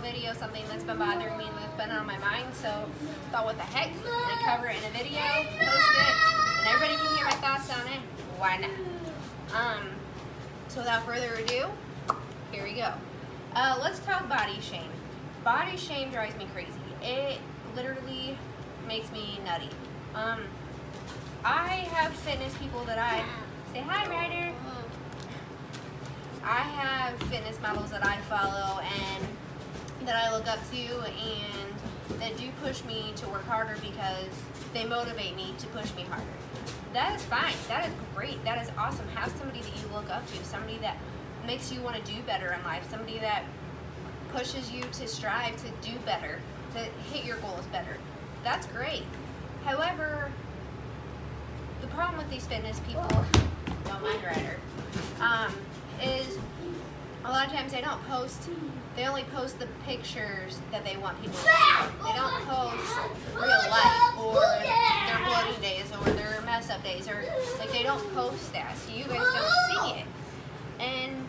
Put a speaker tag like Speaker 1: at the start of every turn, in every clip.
Speaker 1: video, something that's been bothering me and that's been on my mind. So thought, what the heck? I cover it in a video, post it, and everybody can hear my thoughts on it. Why not? Um, so without further ado, here we go. Uh, let's talk body shame. Body shame drives me crazy. It literally makes me nutty. Um, I have fitness people that I say hi, Ryder. I have fitness models that I follow and that I look up to and that do push me to work harder because they motivate me to push me harder. That is fine. That is great. That is awesome. Have somebody that you look up to, somebody that makes you want to do better in life, somebody that pushes you to strive to do better, to hit your goals better. That's great. However, the problem with these fitness people, don't mind Ryder, um, is a lot of times they don't post, they only post the pictures that they want people to see. They don't post real life or their bloating days or their mess up days or like they don't post that so you guys don't see it. And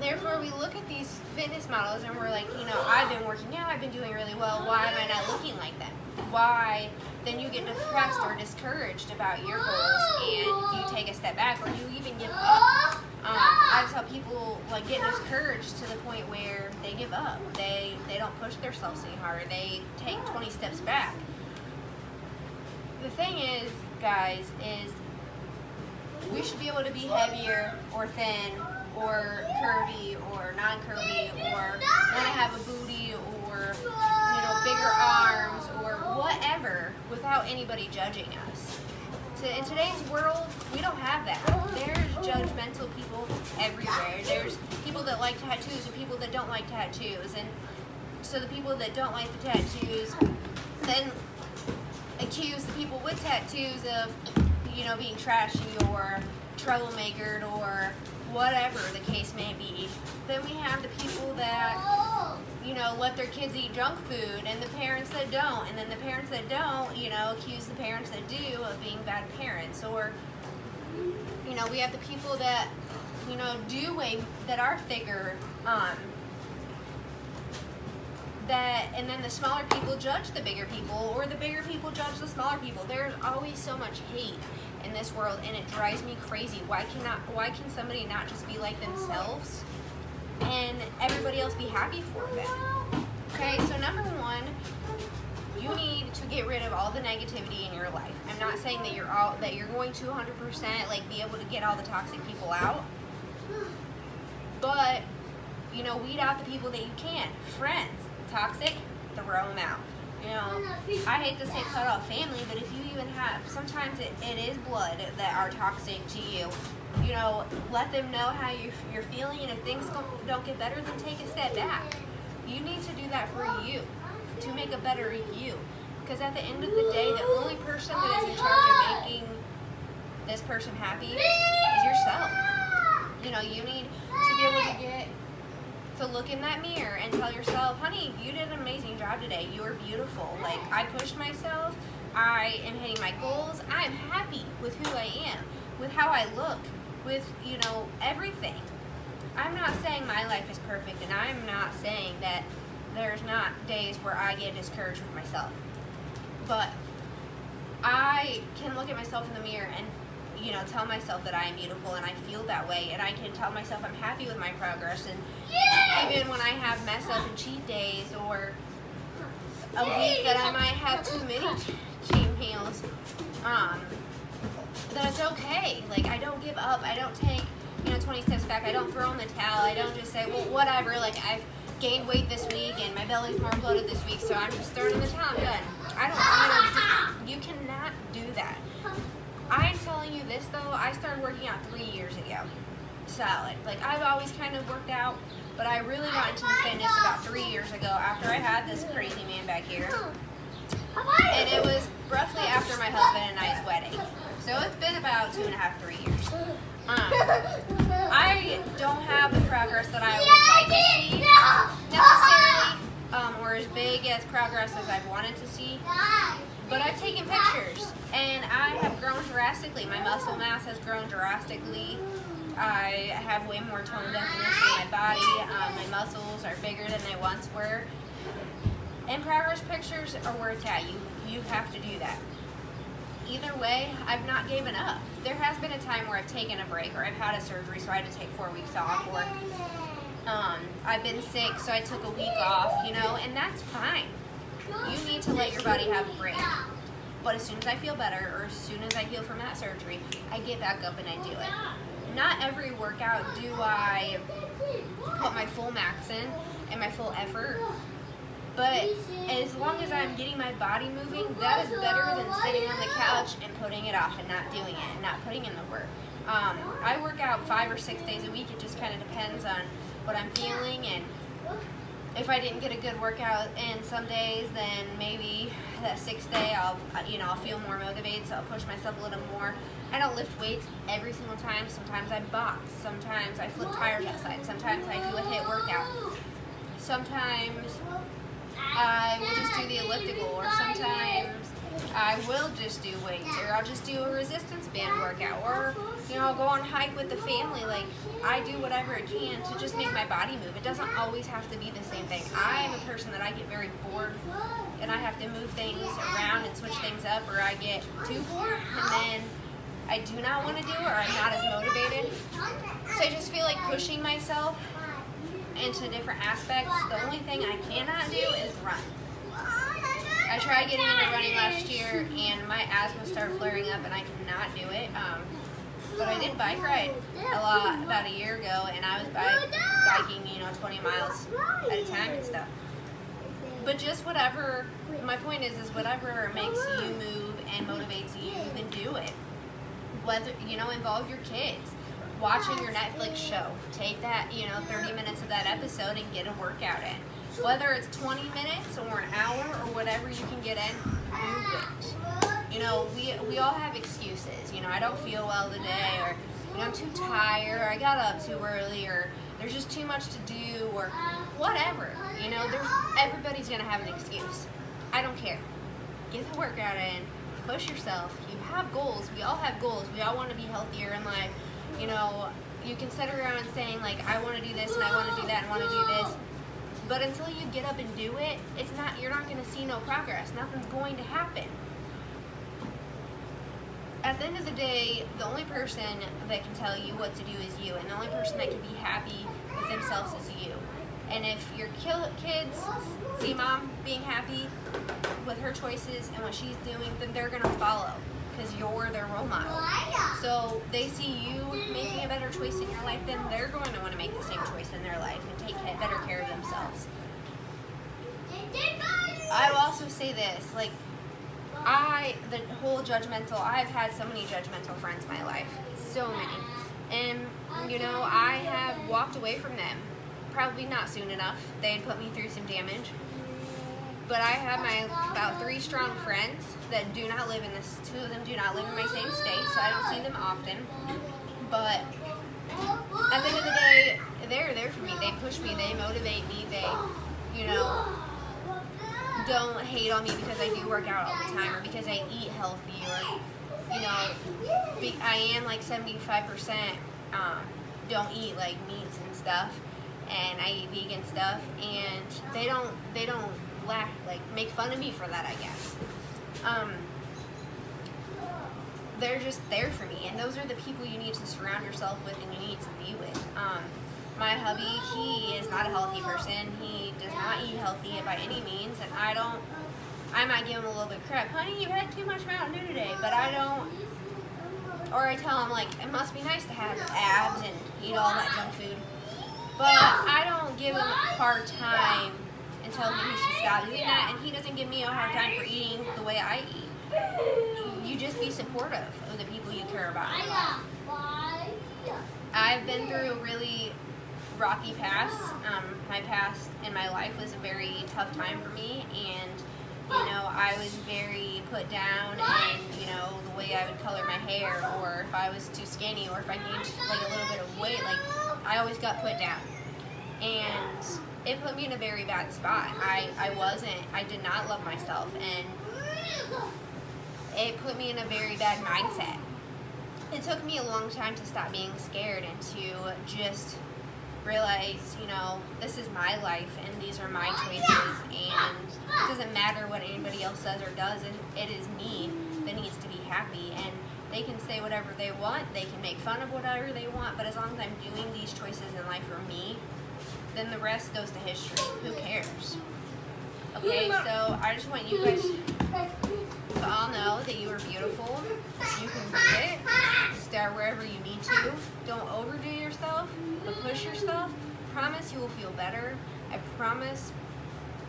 Speaker 1: therefore we look at these fitness models and we're like, you know, I've been working out, I've been doing really well, why am I not looking like them? Why? Then you get depressed or discouraged about your goals and you take a step back or you even give up. Um, I tell people like get discouraged to the point where they give up. They they don't push themselves any harder. They take 20 steps back. The thing is, guys, is we should be able to be heavier or thin or curvy or non-curvy or want to have a booty or you know bigger arms or whatever without anybody judging us. To, in today's world, we don't have that. There's judgmental people everywhere. There's people that like tattoos and people that don't like tattoos, and so the people that don't like the tattoos then accuse the people with tattoos of you know being trashy or troublemaker or whatever the case may be. Then we have the people that, you know, let their kids eat junk food and the parents that don't. And then the parents that don't, you know, accuse the parents that do of being bad parents. Or, you know, we have the people that, you know, do way, that are thicker, um, that, and then the smaller people judge the bigger people, or the bigger people judge the smaller people. There's always so much hate in this world and it drives me crazy. Why cannot why can somebody not just be like themselves and everybody else be happy for them? Okay, so number one, you need to get rid of all the negativity in your life. I'm not saying that you're all that you're going to 100% like be able to get all the toxic people out. But you know, weed out the people that you can. Friends, toxic, throw them out. You know, I hate to say cut off family, but if you even have, sometimes it, it is blood that are toxic to you. You know, let them know how you, you're feeling, and if things don't get better, then take a step back. You need to do that for you, to make a better you. Because at the end of the day, the only person that is in charge of making this person happy is yourself. You know, you need to be able to get to look in that mirror and tell yourself, honey, you did an amazing job today. You are beautiful. Like, I pushed myself. I am hitting my goals. I am happy with who I am, with how I look, with, you know, everything. I'm not saying my life is perfect, and I'm not saying that there's not days where I get discouraged with myself. But I can look at myself in the mirror and you know, tell myself that I am beautiful and I feel that way and I can tell myself I'm happy with my progress and yeah! even when I have mess up and cheat days or a week that I might have too many cheat meals, um, that it's okay. Like I don't give up. I don't take, you know, 20 steps back. I don't throw in the towel. I don't just say, well, whatever. Like I've gained weight this week and my belly's more bloated this week, so I'm just throwing in the towel. I'm done. I don't, you, know, you cannot do that. I'm telling you this though, I started working out three years ago. Solid. Like I've always kind of worked out, but I really got into fitness about three years ago after I had this crazy man back here. And it was roughly after my husband and I's wedding. So it's been about two and a half, three years. Um, I don't have the progress that I would like to see necessarily um, or as big as progress as I've wanted to see. But I've taken pictures and I have grown drastically. My muscle mass has grown drastically. I have way more tone definition in my body. Um, my muscles are bigger than they once were. And progress pictures are where it's at. You, you have to do that. Either way, I've not given up. There has been a time where I've taken a break or I've had a surgery so I had to take four weeks off or um, I've been sick so I took a week off, you know, and that's fine. You need to let your body have a break. But as soon as I feel better or as soon as I heal from that surgery, I get back up and I do it. Not every workout do I put my full max in and my full effort but as long as I'm getting my body moving, that is better than sitting on the couch and putting it off and not doing it and not putting in the work. Um, I work out five or six days a week. It just kind of depends on what I'm feeling and if I didn't get a good workout in some days, then maybe that sixth day I'll, you know, I'll feel more motivated, so I'll push myself a little more. I don't lift weights every single time. Sometimes I box. Sometimes I flip tires outside. Sometimes I do a HIIT workout. Sometimes I will just do the elliptical, or sometimes I will just do weights, or I'll just do a resistance band workout, or you know, I'll go on hike with the family. Like I do whatever I can to just make my body move. It doesn't always have to be the same thing. I am a person that I get very bored, and I have to move things around and switch things up, or I get too bored, and then I do not want to do or I'm not as motivated. So I just feel like pushing myself into different aspects. The only thing I cannot do is run. I tried getting into running last year and my asthma started flaring up and I cannot do it. Um, but I did bike ride a lot about a year ago and I was bike, biking, you know, 20 miles at a time and stuff. But just whatever, my point is, is whatever makes you move and motivates you, then do it. Whether, you know, involve your kids watching your Netflix show. Take that, you know, 30 minutes of that episode and get a workout in. Whether it's 20 minutes or an hour or whatever you can get in, do it. You know, we, we all have excuses. You know, I don't feel well today or, you know, I'm too tired or I got up too early or there's just too much to do or whatever. You know, there's everybody's going to have an excuse. I don't care. Get the workout in. Push yourself. You have goals. We all have goals. We all want to be healthier in life you know, you can sit around saying like, I want to do this and I want to do that and want to do this. But until you get up and do it, it's not, you're not going to see no progress. Nothing's going to happen. At the end of the day, the only person that can tell you what to do is you. And the only person that can be happy with themselves is you. And if your kids see mom being happy with her choices and what she's doing, then they're going to follow because you're their role model. So they see you making a better choice in your life, then they're going to want to make the same choice in their life and take better care of themselves. I will also say this, like, I, the whole judgmental, I've had so many judgmental friends in my life. So many. And, you know, I have walked away from them. Probably not soon enough. They had put me through some damage but I have my about three strong friends that do not live in this. Two of them do not live in my same state, so I don't see them often. But at the end of the day, they're there for me. They push me. They motivate me. They, you know, don't hate on me because I do work out all the time or because I eat healthy or, you know, I am like 75% um, don't eat like meats and stuff and I eat vegan stuff and they don't they don't laugh, like make fun of me for that, I guess. Um, they're just there for me, and those are the people you need to surround yourself with and you need to be with. Um, my hubby, he is not a healthy person. He does not eat healthy by any means, and I don't. I might give him a little bit of crap. Honey, you had too much Mountain Dew today, but I don't. Or I tell him like it must be nice to have abs and eat all that junk food, but I don't give him a hard time and tell him he should stop doing that, and he doesn't give me a hard time for eating the way I eat. You just be supportive of the people you care about. I've been through a really rocky past. Um, my past in my life was a very tough time for me, and you know, I was very put down and, you know, the way I would color my hair or if I was too skinny or if I gained like a little bit of weight, like I always got put down. and it put me in a very bad spot. I, I wasn't, I did not love myself, and it put me in a very bad mindset. It took me a long time to stop being scared and to just realize, you know, this is my life and these are my choices and it doesn't matter what anybody else says or does, it, it is me that needs to be happy and they can say whatever they want, they can make fun of whatever they want, but as long as I'm doing these choices in life for me, then the rest goes to history. Who cares? Okay, so I just want you guys to all know that you are beautiful. You can do it. Start wherever you need to. Don't overdo yourself, but push yourself. Promise you will feel better. I promise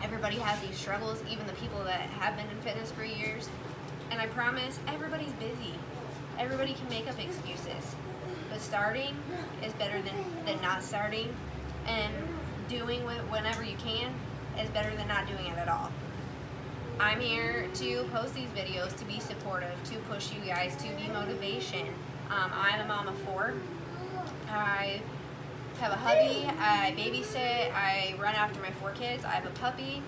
Speaker 1: everybody has these struggles, even the people that have been in fitness for years. And I promise everybody's busy. Everybody can make up excuses. But starting is better than, than not starting. And doing it whenever you can is better than not doing it at all. I'm here to post these videos to be supportive, to push you guys, to be motivation. Um, I'm a mom of four. I have a hubby, I babysit, I run after my four kids, I have a puppy.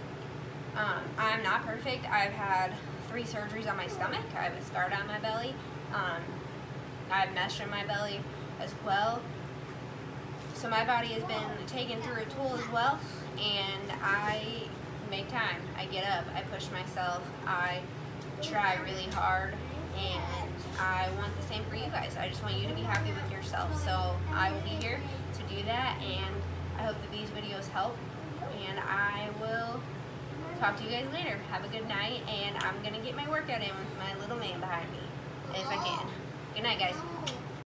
Speaker 1: Um, I'm not perfect. I've had three surgeries on my stomach. I have a scar down my belly. Um, I have mesh in my belly as well. So my body has been taken through a tool as well, and I make time. I get up, I push myself, I try really hard, and I want the same for you guys. I just want you to be happy with yourself. So I will be here to do that, and I hope that these videos help, and I will talk to you guys later. Have a good night, and I'm going to get my workout in with my little man behind me, if I can. Good night, guys.